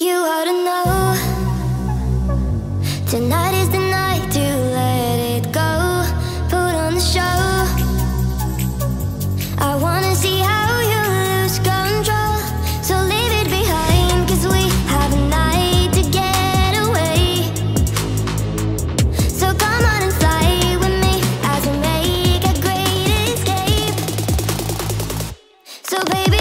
You ought to know tonight is the night to let it go. Put on the show. I wanna see how you lose control. So leave it behind, cause we have a night to get away. So come on and fly with me as we make a great escape. So baby,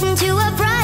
listen to a bride.